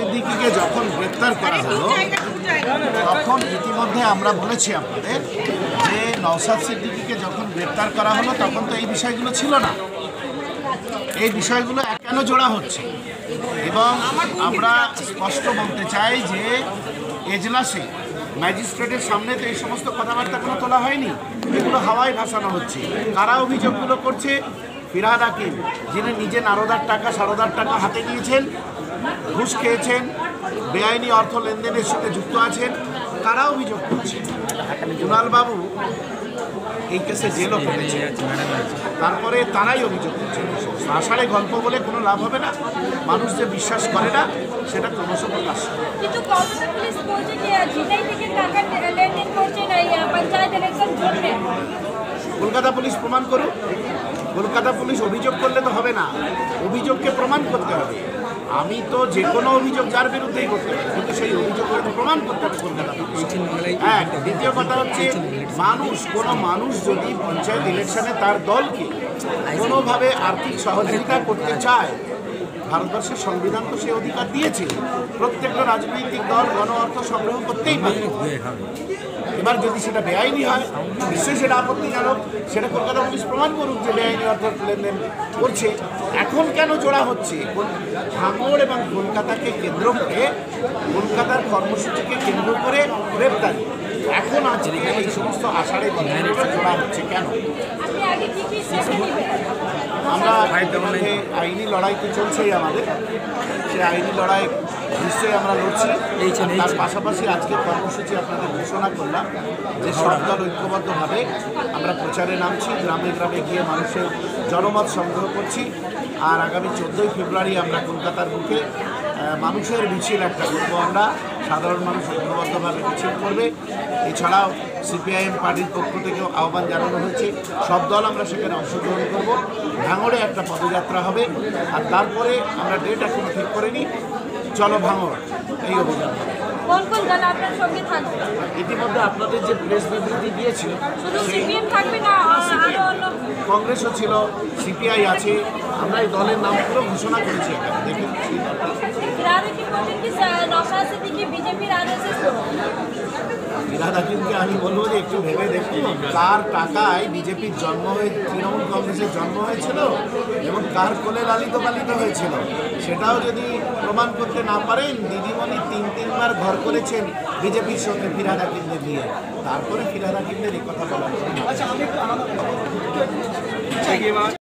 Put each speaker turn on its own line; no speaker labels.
সিদ্দিকিকে যখন গ্রেপ্তার করা হলো তখন ইতিমধ্যে আমরা বলেছি আপনাদের যে নওসাদ সিদ্দিকিকে যখন গ্রেপ্তার করা হলো তখন তো এই বিষয়গুলো ছিল না। এই বিষয়গুলো কেন জোড়া হচ্ছে? এবং আমরা স্পষ্ট বলতে চাই যে এজলাসে ম্যাজিস্ট্রেটের সামনে তো এই সমস্ত কথাবার্তা কোনো তোলা হয়নি। এগুলো হাওয়ায় ভাসানো হচ্ছে। কারা অভিযোগগুলো করছে? হাকিম যিনি নিজে নারদার টাকা সারদার টাকা হাতে নিয়েছেন ঘুষ খেয়েছেন বেআইনি অর্থ লেনদেনের সাথে যুক্ত আছেন কারা অভিযোগ করছেন বাবু এই কেসে জেলও কেটেছে তারপরে তারাই অভিযোগ করছে। আষাঢ়ে গল্প বলে কোনো লাভ হবে না। মানুষ যে বিশ্বাস করে না সেটা ক্রমশ প্রকাশ
করছেন
কলকাতা পুলিশ প্রমাণ করুক। কলকাতা পুলিশ অভিযোগ করলে তো হবে না। অভিযোগকে প্রমাণ করতে হবে। আমি তো যে কোনো অভিযোগ যার বিরুদ্ধেই করতে পারি, কিন্তু সেই অভিযোগকে তো প্রমাণ করতে হবে কলকাতা হ্যাঁ দ্বিতীয় কথা হচ্ছে, মানুষ, কোনো মানুষ যদি পঞ্চায়েত ইলেকশনে তার দলকে কোনোভাবে আর্থিক সহযোগিতা করতে চায়, ভারতবর্ষের সংবিধান তো সে অধিকার দিয়েছে। প্রত্যেকটা রাজনৈতিক দল গণ অর্থ সংগ্রহ করতেই পারে। এবার যদি সেটা বেআইনি হয় নিশ্চয়ই সেটা আপত্তিজনক। সেটা কলকাতা পুলিশ প্রমাণ করুক যে বেআইনি অর্থ লেনদেন করছে। এখন কেন জোড়া হচ্ছে? ভাঙড় এবং কলকাতাকে কেন্দ্র করে কলকাতার কর্মসূচিকে কেন্দ্র করে গ্রেপ্তারি। এখন আজকে এই সমস্ত আষাঢ়ে গল্পগুলো জোড়া হচ্ছে কেন? আমরা আইনি লড়াই তো চলছেই আমাদের। সেই আইনি লড়াই নিশ্চয়ই আমরা লড়ছি। তার পাশাপাশি আজকে কর্মসূচি আপনাদের ঘোষণা করলাম যে সরকার দল ঐক্যবদ্ধভাবে আমরা প্রচারে নামছি গ্রামে গ্রামে গিয়ে মানুষের জনমত সংগ্রহ করছি। আর আগামী চোদ্দোই ফেব্রুয়ারি আমরা কলকাতার বুকে মানুষের মিছিল একটা করব আমরা। সাধারণ মানুষ ঐক্যবদ্ধভাবে মিছিল করবে। এছাড়াও সিপিআইএম পার্টির পক্ষ থেকেও আহ্বান জানানো হয়েছে। সব দল আমরা সেখানে অংশগ্রহণ করব। ভাঙড়ে একটা পদযাত্রা হবে। আর তারপরে আমরা ডেট এখনও ঠিক করিনি। চলো ভাঙড় এই অভিযান। ইতিমধ্যে আপনাদের যে প্রেস বিবৃতি দিয়েছে
শুধু
সেই
সিপিএম থাকবে না আ- আরও অন্য
কংগ্রেসও ছিল সিপিআই আছে। আমরা এই দলের নামগুলো ঘোষণা করেছি এখানে দেখে নিচ্ছি।
রাজনীতি বলছেন কি নশা সিদ্দিকি বিজেপির আরএসএস
ফিরাদ হাকিমকে আমি বলব যে একটু ভেবে দেখুন কার টাকায় বিজেপির জন্ম হয়ে তৃণমূল কংগ্রেসের জন্ম হয়েছিল এবং কার কোলে লালিত পালিত হয়েছিল সেটাও যদি প্রমাণ করতে না পারেন দিদিমণি তিন তিনবার ঘর করেছেন বিজেপির সঙ্গে ফিরাদ হাকিমদের নিয়ে তারপরে ফিরাদ হাকিমদের এই কথা বলা